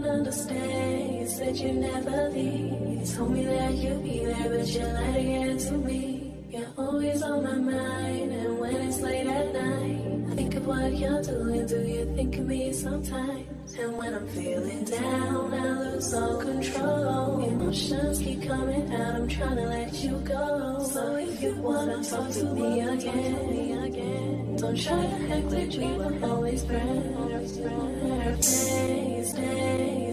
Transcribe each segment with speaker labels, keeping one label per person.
Speaker 1: don't understand. You said you never leave. You told me that you'd be there, but you're lying to me. You're always on my mind, and when it's late at night, I think of what you're doing. Do you think of me sometimes? And when I'm feeling down, I lose all control. Emotions keep coming out, I'm trying to let you go. So if you wanna talk to me again, don't try to act like we were always friends.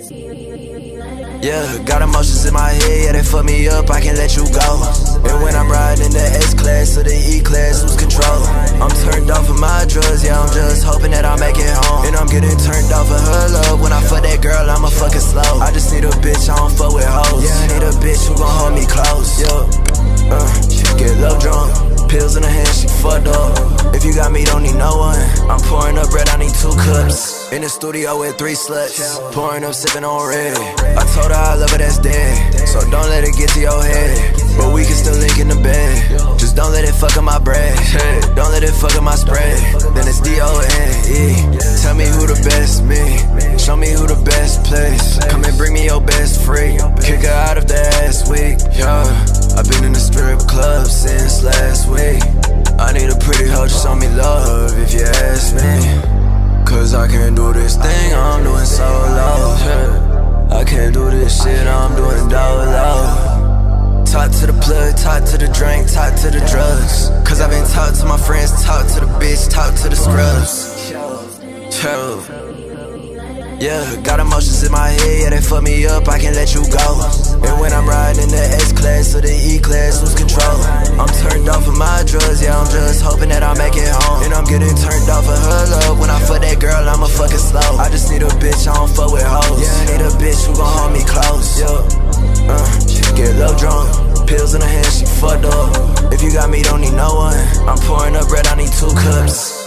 Speaker 2: Yeah, got emotions in my head, yeah, they fuck me up, I can't let you go. And when I'm riding in the S class or the E class, lose control. I'm turned off of my drugs, yeah, I'm just hoping that I make it home. And I'm getting turned off of her love. When I fuck that girl, I'm a fucking slow. I just need a bitch, I don't fuck with hoes. Yeah, I need a bitch who gon' hold me close. Yeah, uh, she get love drunk, pills in her hand, she fucked up. If you got me, don't need no one. I'm pouring up bread, I need two cups. In the studio with three sluts, pouring up, sipping on red. I told her I love her, that's dead. So don't let it get to your head. But we can still link in the bed. Just don't let it fuck up my bread. Don't let it fuck up my spread. Then it's D O N E. Tell me who the best me. Show me who the best place. Come and bring me your best freak. Kick her out of the ass week. Yeah, I've been in the strip club since last week. I need a pretty hoe, just show me love can't do this thing I'm doing solo. I can't do this shit I'm doing dolo. Talk to the plug, talk to the drink, talk to the drugs. Cause I've been talk to my friends, talk to the bitch, talk to the scrubs. Yeah, got emotions in my head, yeah, they fuck me up, I can't let you go. And when I'm riding in the S class or the E class, lose control. I'm turned off of my drugs, got me, don't need no one. I'm pouring up bread, I need two cups.